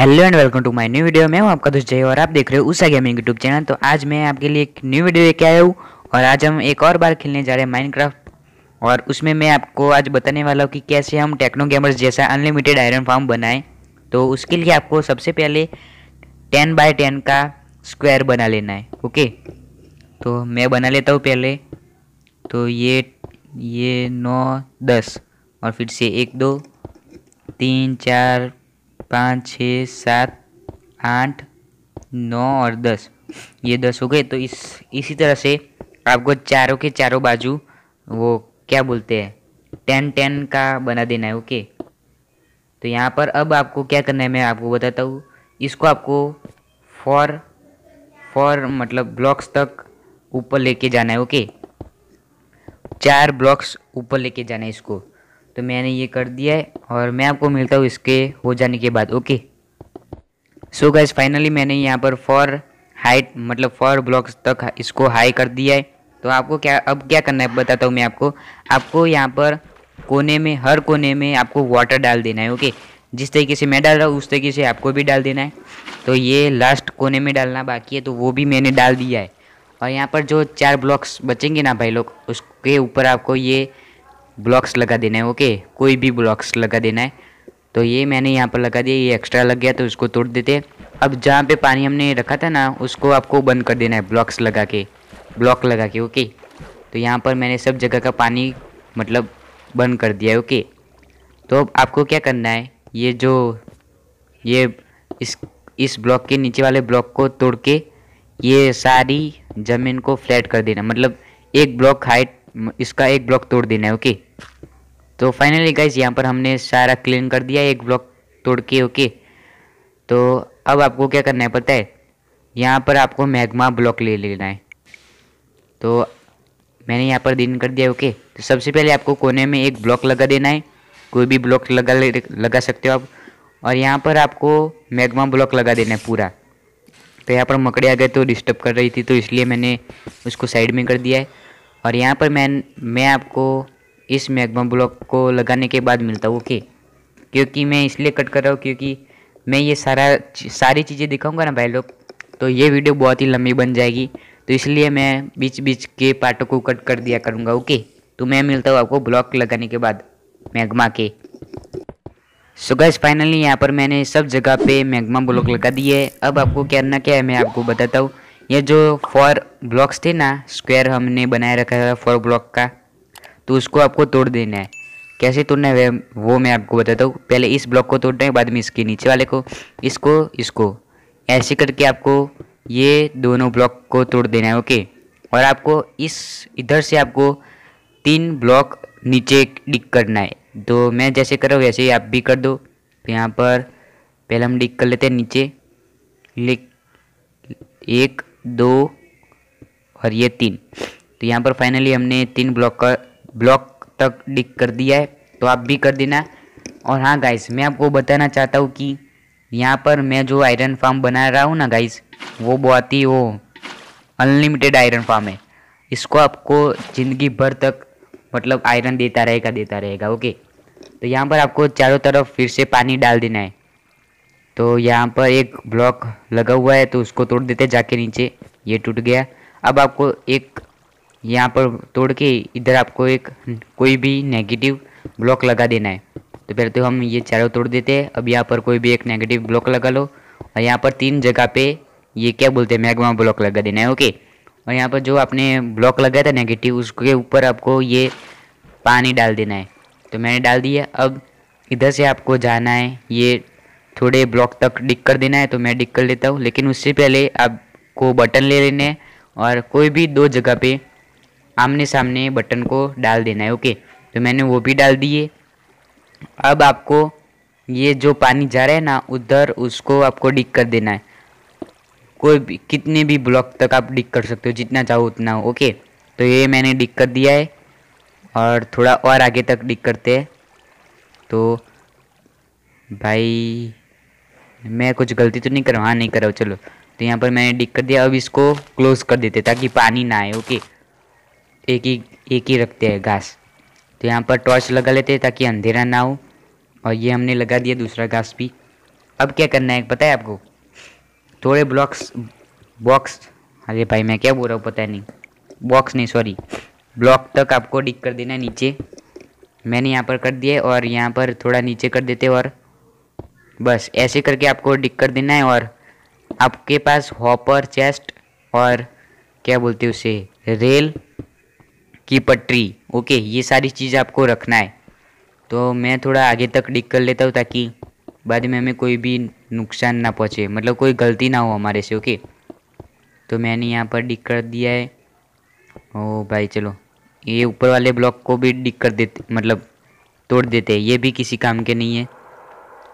Hello and welcome to my new video मैं हूँ आपका दोस्त जय और आप देख रहे हो उषा गेमिंग यूट्यूब चैनल तो आज मैं आपके लिए एक न्यू वीडियो लेके आया हूँ और आज हम एक और बार खेलने जा रहे हैं माइनक्राफ्ट और उसमें मैं आपको आज बताने वाला हूँ कि कैसे हम टेक्नो गेमर्स जैसा अनलिमिटेड आयरन फार्म बनाएँ। तो उसके लिए आपको सबसे पहले टेन बाय टेन का स्क्वायर बना लेना है ओके तो मैं बना लेता हूँ पहले। तो ये ये नौ, दस और फिर से एक, दो, तीन, चार पाँच, छः, सात, आठ, नौ और दस। ये दस हो गए तो इस, इसी तरह से आपको चारों के चारों बाजू वो क्या बोलते हैं? टेन टेन का बना देना है, ओके? तो यहाँ पर अब आपको क्या करना है, मैं आपको बताता हूँ। इसको आपको फॉर फॉर मतलब ब्लॉक्स तक ऊपर लेके जाना है, ओके? चार ब्लॉक्स ऊपर लेके जाना है इसको। तो मैंने ये कर दिया है और मैं आपको मिलता हूँ इसके हो जाने के बाद, ओके? सो गैस फाइनली मैंने यहाँ पर फॉर हाइट मतलब फॉर ब्लॉक्स तक इसको हाई कर दिया है। तो आपको क्या, अब क्या करना है बताता हूँ मैं आपको। आपको यहाँ पर कोने में, हर कोने में आपको वाटर डाल देना है, ओके? जिस तरीके से मैं डाल रहा हूँ, उस तरीके से आपको भी डाल देना है। तो ये लास्ट कोने में डालना बाकी है तो वो भी मैंने डाल दिया है। और यहाँ पर जो चार ब्लॉक्स बचेंगे ना भाई लोग, उसके ऊपर आपको ये ब्लॉक्स लगा देना है, ओके? कोई भी ब्लॉक्स लगा देना है। तो ये मैंने यहाँ पर लगा दिया, ये एक्स्ट्रा लग गया तो उसको तोड़ देते हैं। अब जहाँ पे पानी हमने रखा था ना, उसको आपको बंद कर देना है, ब्लॉक्स लगा के। ब्लॉक लगा के, ओके? तो यहाँ पर मैंने सब जगह का पानी मतलब बंद कर दिया है, ओके? तो अब आपको क्या करना है, ये जो, ये इस इस ब्लॉक के नीचे वाले ब्लॉक को तोड़ के, ये सारी ज़मीन को फ्लैट कर देना। मतलब एक ब्लॉक हाइट इसका एक ब्लॉक तोड़ देना है, ओके? तो फाइनली गाइज़ यहाँ पर हमने सारा क्लीन कर दिया, एक ब्लॉक तोड़ के, ओके? तो अब आपको क्या करना है, पता है? यहाँ पर आपको मैग्मा ब्लॉक ले लेना है। तो मैंने यहाँ पर दिन कर दिया, ओके? तो सबसे पहले आपको कोने में एक ब्लॉक लगा देना है। कोई भी ब्लॉक लगा लगा सकते हो आप। और यहाँ पर आपको मैग्मा ब्लॉक लगा देना है पूरा। तो यहाँ पर मकड़े आ गए तो डिस्टर्ब कर रही थी तो इसलिए मैंने उसको साइड में कर दिया है। और यहाँ पर मैं मैं आपको इस मैगमा ब्लॉक को लगाने के बाद मिलता हूँ ओके क्योंकि मैं इसलिए कट कर रहा हूँ क्योंकि मैं ये सारा सारी चीज़ें दिखाऊँगा ना भाई लोग तो ये वीडियो बहुत ही लंबी बन जाएगी तो इसलिए मैं बीच बीच के पार्टों को कट कर दिया करूँगा ओके तो मैं मिलता हूँ आपको ब्लॉक लगाने के बाद मैगमा के। सो गैस फाइनली यहाँ पर मैंने सब जगह पे मैगमा ब्लॉक लगा दिए अब आपको करना क्या है, मैं आपको बताता हूँ। ये जो फोर ब्लॉक्स थे ना स्क्वायर हमने बनाए रखा है फोर ब्लॉक का तो उसको आपको तोड़ देना है। कैसे तोड़ना है वो मैं आपको बताता हूँ। पहले इस ब्लॉक को तोड़ना है, बाद में इसके नीचे वाले को, इसको इसको। ऐसे करके आपको ये दोनों ब्लॉक को तोड़ देना है ओके और आपको इस इधर से आपको तीन ब्लॉक नीचे डिक करना है। तो मैं जैसे कर रहा हूँ, वैसे ही आप भी कर दो। तो यहाँ पर पहले हम डिक कर लेते हैं नीचे। एक दो और ये तीन। तो यहाँ पर फाइनली हमने तीन ब्लॉक का ब्लॉक तक डिक कर दिया है। तो आप भी कर देना। और हाँ गाइस मैं आपको बताना चाहता हूँ कि यहाँ पर मैं जो आयरन फार्म बना रहा हूँ ना गाइस वो बहुत ही वो अनलिमिटेड आयरन फार्म है। इसको आपको ज़िंदगी भर तक मतलब आयरन देता रहेगा देता रहेगा ओके तो यहाँ पर आपको चारों तरफ़ फिर से पानी डाल देना है। तो यहाँ पर एक ब्लॉक लगा हुआ है तो उसको तोड़ देते जाके नीचे। ये टूट गया। अब आपको एक यहाँ पर तोड़ के इधर आपको एक कोई भी नेगेटिव ब्लॉक लगा देना है। तो पहले तो हम ये चारों तोड़ देते हैं। अब यहाँ पर कोई भी एक नेगेटिव ब्लॉक लगा लो। और यहाँ पर तीन जगह पे ये क्या बोलते हैं मैगमा ब्लॉक लगा देना है ओके और यहाँ पर जो आपने ब्लॉक लगाया था नेगेटिव उसके ऊपर आपको ये पानी डाल देना है। तो मैंने डाल दिया। अब इधर से आपको जाना है, ये थोड़े ब्लॉक तक डिक कर देना है तो मैं डिक कर लेता हूँ। लेकिन उससे पहले आपको बटन ले लेने हैं और कोई भी दो जगह पे आमने सामने बटन को डाल देना है ओके तो मैंने वो भी डाल दिए। अब आपको ये जो पानी जा रहा है ना, उधर उसको आपको डिक कर देना है। कोई भी, कितने भी ब्लॉक तक आप डिक कर सकते हो, जितना चाहो उतना हो ओके तो ये मैंने डिक कर दिया है और थोड़ा और आगे तक डिक करते हैं। तो भाई मैं कुछ गलती तो नहीं कर? हाँ नहीं कर, चलो। तो यहाँ पर मैंने डिक कर दिया, अब इसको क्लोज कर देते ताकि पानी ना आए ओके एक ही एक ही रखते हैं घास। तो यहाँ पर टॉर्च लगा लेते हैं ताकि अंधेरा ना हो, और ये हमने लगा दिया दूसरा घास भी। अब क्या करना है, पता है आपको? थोड़े ब्लॉक्स बॉक्स अरे भाई, मैं क्या बोल रहा हूँ पता नहीं। बॉक्स नहीं सॉरी ब्लॉक तक आपको डिक कर देना है नीचे। मैंने यहाँ पर कर दिया और यहाँ पर थोड़ा नीचे कर देते और बस, ऐसे करके आपको डिक कर देना है और आपके पास हॉपर चेस्ट और क्या बोलते हैं उसे, रेल की पटरी, ओके, ये सारी चीज़ आपको रखना है। तो मैं थोड़ा आगे तक डिक कर लेता हूँ ताकि बाद में हमें कोई भी नुकसान ना पहुँचे मतलब कोई गलती ना हो हमारे से, ओके। तो मैंने यहाँ पर डिक कर दिया है। ओ भाई, चलो, ये ऊपर वाले ब्लॉक को भी डिक कर देते मतलब तोड़ देते हैं, ये भी किसी काम के नहीं है।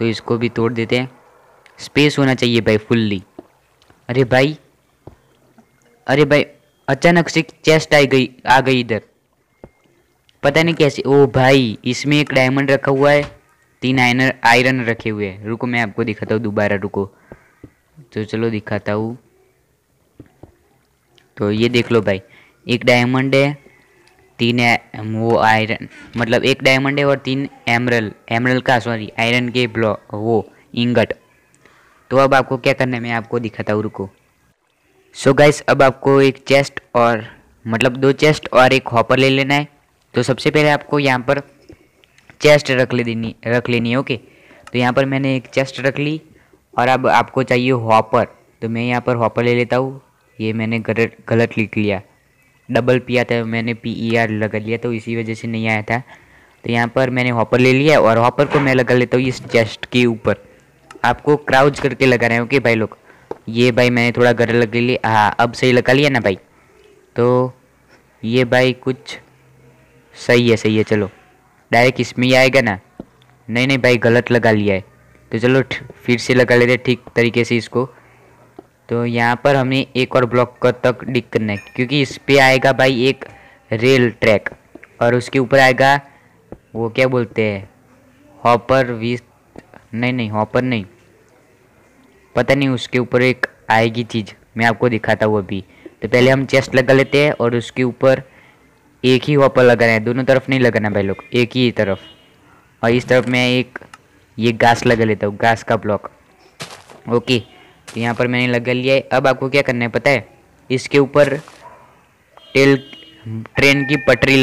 तो इसको भी तोड़ देते हैं। स्पेस होना चाहिए भाई फुल्ली अरे भाई अरे भाई, अचानक से चेस्ट आ गई आ गई इधर। पता नहीं कैसे, ओ भाई, इसमें एक डायमंड रखा हुआ है, तीन आयरन आयरन रखे हुए हैं। रुको, मैं आपको दिखाता हूँ दोबारा, रुको। तो चलो, दिखाता हूँ। तो ये देख लो भाई, एक डायमंड है तीन वो आयरन मतलब एक डायमंड है और तीन एमरल एमरल का सॉरी आयरन के ब्लॉक वो इंगट तो अब आपको क्या करना है, मैं आपको दिखाता हूँ, रुको. सो so गाइस अब आपको एक चेस्ट और मतलब दो चेस्ट और एक हॉपर ले लेना है. तो सबसे पहले आपको यहाँ पर चेस्ट रख ले देनी, रख लेनी है ओके तो यहाँ पर मैंने एक चेस्ट रख ली और अब आपको चाहिए हॉपर तो मैं यहाँ पर हॉपर ले लेता हूँ. ये मैंने गलत गलत लिख लिया. डबल पिया था, मैंने पी ई आर लगा लिया तो इसी वजह से नहीं आया था। तो यहाँ पर मैंने हॉपर ले लिया और हॉपर को मैं लगा लेता हूँ इस चेस्ट के ऊपर। आपको क्राउच करके लगा रहे हैं ओके भाई लोग? ये भाई मैंने थोड़ा घर लग लिया हाँ अब सही लगा लिया ना भाई? तो ये भाई कुछ सही है सही है, चलो। डायरेक्ट इसमें ही आएगा ना? नहीं नहीं भाई, गलत लगा लिया है। तो चलो, फिर से लगा लेते ठीक तरीके से इसको। तो यहाँ पर हमें एक और ब्लॉक तक डिक करना है क्योंकि इस पर आएगा भाई एक रेल ट्रैक और उसके ऊपर आएगा, वो क्या बोलते हैं? हॉपर वीस नहीं नहीं हॉपर नहीं। पता नहीं उसके ऊपर एक आएगी चीज़, मैं आपको दिखाता हूँ अभी। तो पहले हम चेस्ट लगा लेते हैं और उसके ऊपर एक ही हॉपर लगाना है। दोनों तरफ़ नहीं लगाना भाई लोग, एक ही तरफ़। और इस तरफ़ मैं एक, ये घास लगा लेता हूँ, घास का ब्लॉक ओके तो यहाँ पर मैंने लगा लिया है। अब आपको क्या करना है पता है? इसके ऊपर टेल ट्रेन की पटरी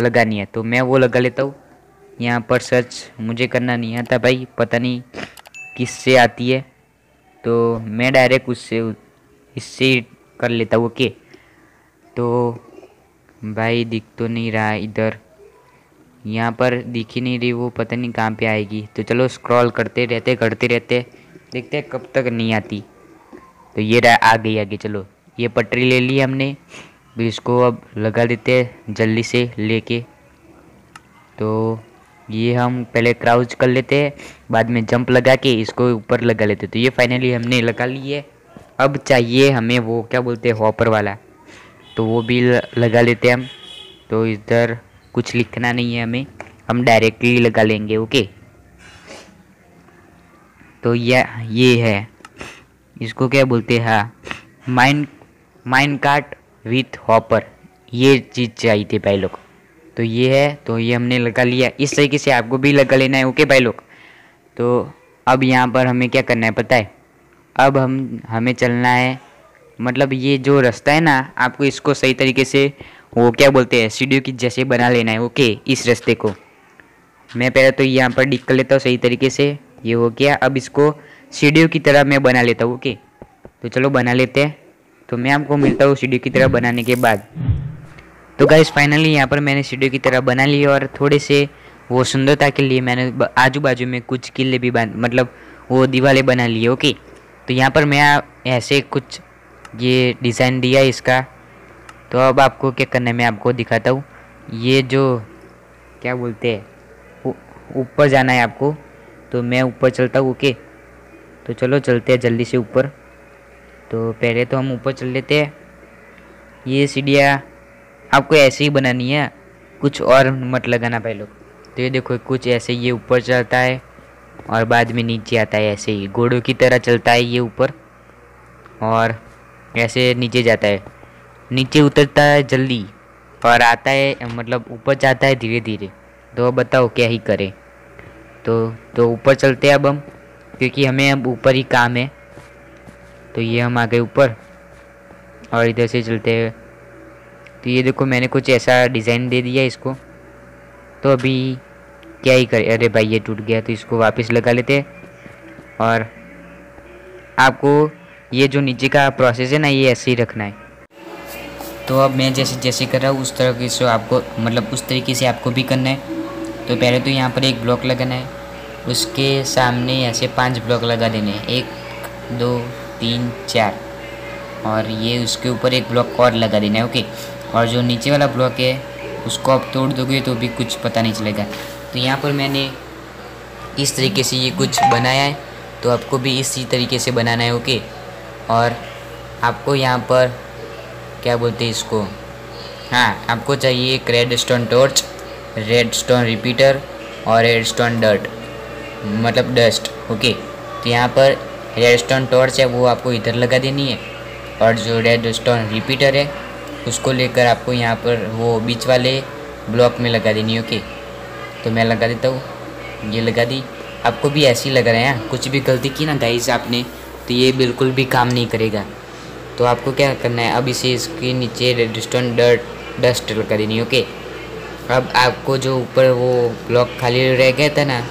लगानी है। तो मैं वो लगा लेता हूँ। यहाँ पर सर्च मुझे करना नहीं आता भाई, पता नहीं किससे आती है। तो मैं डायरेक्ट उससे, इससे कर लेता हूँ, ओके। तो भाई दिख तो नहीं रहा इधर। यहाँ पर दिख ही नहीं रही, वो पता नहीं कहाँ पे आएगी। तो चलो स्क्रॉल करते रहते करते रहते। देखते हैं कब तक नहीं आती। तो ये रहा आ गई आगे, चलो। ये पटरी ले ली हमने। भी इसको अब लगा देते हैं जल्दी से लेके। तो ये हम पहले क्राउच कर लेते हैं, बाद में जंप लगा के इसको ऊपर लगा लेते तो ये फाइनली हमने लगा ली है। अब चाहिए हमें वो, क्या बोलते हैं हॉपर वाला। तो वो भी लगा लेते हैं हम। तो इधर कुछ लिखना नहीं है हमें। हम डायरेक्टली लगा लेंगे ओके तो यह ये है। इसको क्या बोलते हैं? Mine mine cart with hopper ये चीज़ चाहिए थी भाई लोग। तो ये है तो ये हमने लगा लिया। इस तरीके से आपको भी लगा लेना है ओके भाई लोग? तो अब यहाँ पर हमें क्या करना है, पता है? अब हम, हमें चलना है। मतलब ये जो रास्ता है ना, आपको इसको सही तरीके से वो क्या बोलते हैं सीढ़ियों की जैसे बना लेना है ओके इस रास्ते को। मैं पहले तो यहाँ पर डिक कर लेता हूँ सही तरीके से। ये हो गया। अब इसको सीढ़ियों की तरह मैं बना लेता हूँ, ओके? तो चलो बना लेते हैं। तो मैं आपको मिलता हूँ सीढ़ियों की तरह बनाने के बाद। तो गाइस फाइनली यहाँ पर मैंने सीढ़ियों की तरह बना ली और थोड़े से वो सुंदरता के लिए मैंने आजू बाजू में कुछ किले भी बन मतलब वो दीवारें बना लिए ओके? तो यहाँ पर मैं ऐसे कुछ ये डिज़ाइन दिया इसका। तो अब आपको क्या करना है, मैं आपको दिखाता हूँ। ये जो, क्या बोलते हैं ऊपर जाना है आपको। तो मैं ऊपर चलता हूँ ओके तो चलो चलते हैं जल्दी से ऊपर। तो पहले तो हम ऊपर चल लेते हैं। ये सीढ़ियाँ आपको ऐसे ही बनानी है, कुछ और मत लगाना पहले। तो ये देखो, कुछ ऐसे ये ऊपर चलता है और बाद में नीचे आता है ऐसे ही। घोड़ों की तरह चलता है ये ऊपर और ऐसे नीचे जाता है। नीचे उतरता है जल्दी और आता है मतलब ऊपर जाता है धीरे धीरे तो बताओ क्या ही करें। तो तो ऊपर चलते हैं अब हम, क्योंकि हमें अब ऊपर ही काम है। तो ये हम आ गए ऊपर, और इधर से चलते हैं। तो ये देखो, मैंने कुछ ऐसा डिज़ाइन दे दिया इसको। तो अभी क्या ही करे, अरे भाई ये टूट गया तो इसको वापस लगा लेते हैं। और आपको ये जो नीचे का प्रोसेस है ना, ये ऐसे ही रखना है। तो अब मैं जैसे जैसे कर रहा हूँ, उस तरह से आपको मतलब उस तरीके से आपको भी करना है। तो पहले तो यहाँ पर एक ब्लॉक लगाना है। उसके सामने ऐसे पाँच ब्लॉक लगा देने हैं। एक, दो, तीन, चार। और ये उसके ऊपर एक ब्लॉक और लगा देना है, ओके? और जो नीचे वाला ब्लॉक है, उसको आप तोड़ दोगे तो भी कुछ पता नहीं चलेगा। तो यहाँ पर मैंने इस तरीके से ये कुछ बनाया है। तो आपको भी इसी तरीके से बनाना है, ओके? और आपको यहाँ पर क्या बोलते हैं इसको? हाँ आपको चाहिए एक redstone torch. Redstone repeater और रेड स्टोन डर्ट मतलब डस्ट ओके तो यहाँ पर रेड स्टोन टॉर्च है, वो आपको इधर लगा देनी है। और जो रेड स्टोन रिपीटर है, उसको लेकर आपको यहाँ पर वो बीच वाले ब्लॉक में लगा देनी है ओके तो मैं लगा देता हूँ। ये लगा दी। आपको भी ऐसे ही लगा रहे हैं कुछ भी गलती की ना गाइस आपने तो ये बिल्कुल भी काम नहीं करेगा। तो आपको क्या करना है, अब इसे इसके नीचे रेडस्टोन डर्ट डस्ट लगा देनी ओके अब आपको जो ऊपर वो ब्लॉक खाली रह गया था ना,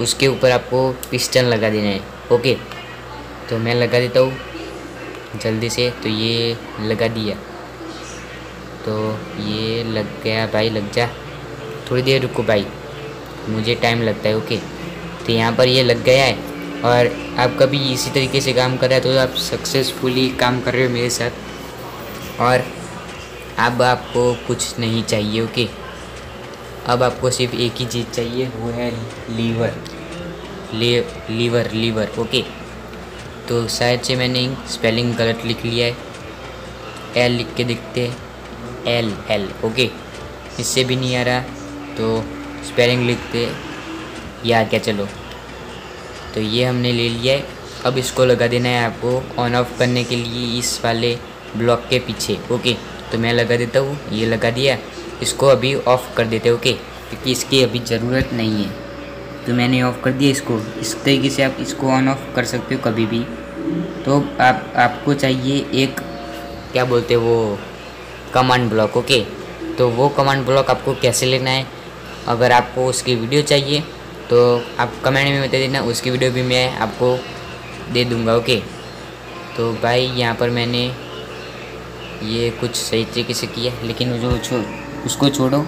उसके ऊपर आपको पिस्टन लगा देना है ओके तो मैं लगा देता हूँ, जल्दी से तो ये लगा दिया। तो ये लग गया भाई, लग जा। थोड़ी देर रुको भाई, मुझे टाइम लगता है ओके तो यहाँ पर ये लग गया है, और आप कभी इसी तरीके से काम कर रहे हैं तो आप सक्सेसफुली काम कर रहे हो मेरे साथ। और अब आपको कुछ नहीं चाहिए, ओके? अब आपको सिर्फ़ एक ही चीज़ चाहिए, वो है लीवर। ले, लीवर लीवर, ओके? तो शायद से मैंने स्पेलिंग गलत लिख लिया है। एल लिख के दिखते एल एल, ओके? इससे भी नहीं आ रहा तो स्पेलिंग लिखते या क्या, चलो। तो ये हमने ले लिया है। अब इसको लगा देना है आपको ऑन ऑफ़ करने के लिए इस वाले ब्लॉक के पीछे, ओके? तो मैं लगा देता हूँ, ये लगा दिया। इसको अभी ऑफ़ कर देते ओके क्योंकि इसकी अभी ज़रूरत नहीं है। तो मैंने ऑफ़ कर दिया इसको। इस तरीके से आप इसको ऑन ऑफ़ कर सकते हो कभी भी। तो आप, आपको चाहिए एक, क्या बोलते वो कमांड ब्लॉक ओके तो वो कमांड ब्लॉक आपको कैसे लेना है? अगर आपको उसकी वीडियो चाहिए तो आप कमेंट में बता देना। उसकी वीडियो भी मैं आपको दे दूँगा ओके तो भाई, यहाँ पर मैंने ये कुछ सही तरीके से किया, लेकिन जो छो, उसको छोड़ो।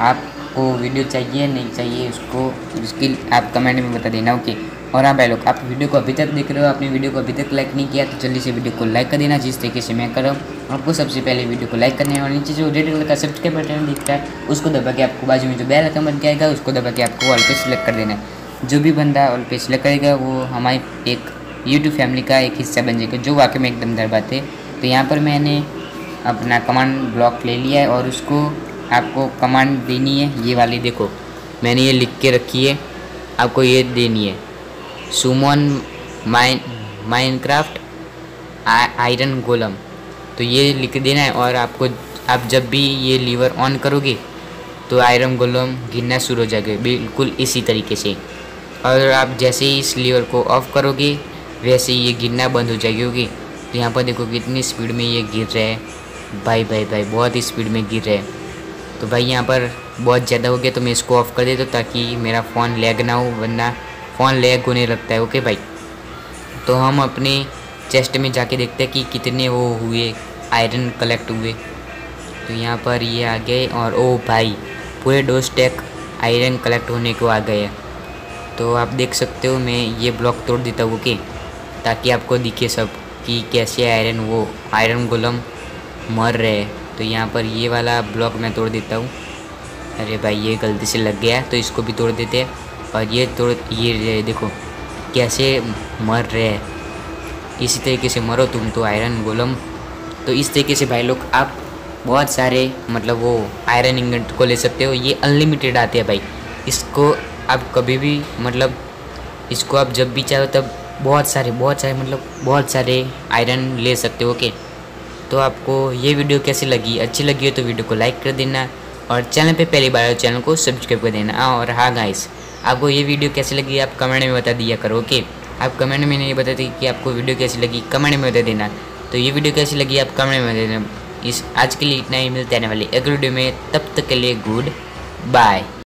आपको वीडियो चाहिए, नहीं चाहिए, उसको, उसकी आप कमेंट में बता देना ओके और हाँ भाई लोग, आप वीडियो को अभी तक देख रहे हो, आपने वीडियो को अभी तक लाइक नहीं किया तो जल्दी से वीडियो को लाइक कर देना, जिस तरीके से मैं कर रहा हूँ। आपको सबसे पहले वीडियो को लाइक करना और नीचे जो रेड कलर का सब्सक्राइब बटन दिखता है, उसको दबा के आपको बाजू में जो बेल आइकन बन जाएगा उसको दबा के आपको ऑल पे सिलेक्ट कर देना है। जो भी बंदा ऑल पे सिलेक्ट करेगा, वो हमारी एक यूट्यूब फैमिली का एक हिस्सा बन जाएगा, जो वाकई में एकदम दर बात है तो यहाँ पर मैंने अपना कमांड ब्लॉक ले लिया है और उसको आपको कमांड देनी है, ये वाली देखो, मैंने ये लिख के रखी है, आपको ये देनी है। Summon mine Minecraft iron golem तो ये लिख देना है और आपको, आप जब भी ये लीवर ऑन करोगे तो आयरन गोलम गिरना शुरू हो जाएगा, बिल्कुल इसी तरीके से। और आप जैसे ही इस लीवर को ऑफ़ करोगे, वैसे ही ये गिरना बंद हो जाएगी तो यहाँ पर देखो कितनी स्पीड में ये गिर रहा है। भाई भाई भाई, बहुत ही स्पीड में गिर रहा है। तो भाई यहाँ पर बहुत ज़्यादा हो गया तो मैं इसको ऑफ़ कर देता ताकि मेरा फ़ोन लैग ना हो, वरना फ़ोन लैग होने लगता है। ओके भाई? तो हम अपने चेस्ट में जाके देखते हैं कि कितने वो हुए आयरन कलेक्ट हुए। तो यहाँ पर ये आ गए और ओ भाई, पूरे दो स्टैक आयरन कलेक्ट होने को आ गए तो आप देख सकते हो, मैं ये ब्लॉक तोड़ देता हूँ ओके ताकि आपको दिखे सब। कि कैसे आयरन वो, आयरन गोलम मर रहे तो यहाँ पर ये वाला ब्लॉक मैं तोड़ देता हूँ। अरे भाई, ये गलती से लग गया तो इसको भी तोड़ देते हैं। और ये तोड़, ये देखो, कैसे मर रहे हैं। इसी तरीके से मरो तुम तो आयरन गोलम। तो इस तरीके से भाई लोग, आप बहुत सारे मतलब वो आयरन इंगट को ले सकते हो। ये अनलिमिटेड आते हैं भाई। इसको आप कभी भी मतलब इसको आप जब भी चाहो तब बहुत सारे बहुत सारे मतलब बहुत सारे आयरन ले सकते हो ओके तो आपको ये वीडियो कैसी लगी? अच्छी लगी हो तो वीडियो को लाइक कर देना और चैनल पे पहली बार चैनल को सब्सक्राइब कर देना। और हाँ गाइस आपको ये वीडियो कैसी लगी आप कमेंट में बता दिया करो ओके आप कमेंट में नहीं बताते कि आपको वीडियो कैसी लगी कमेंट में बता देना। तो ये वीडियो कैसी लगी आप कमेंट में बता देना। इस, आज के लिए इतना ही, मिलते आने वाले अगले वीडियो में, तब तक के लिए गुड बाय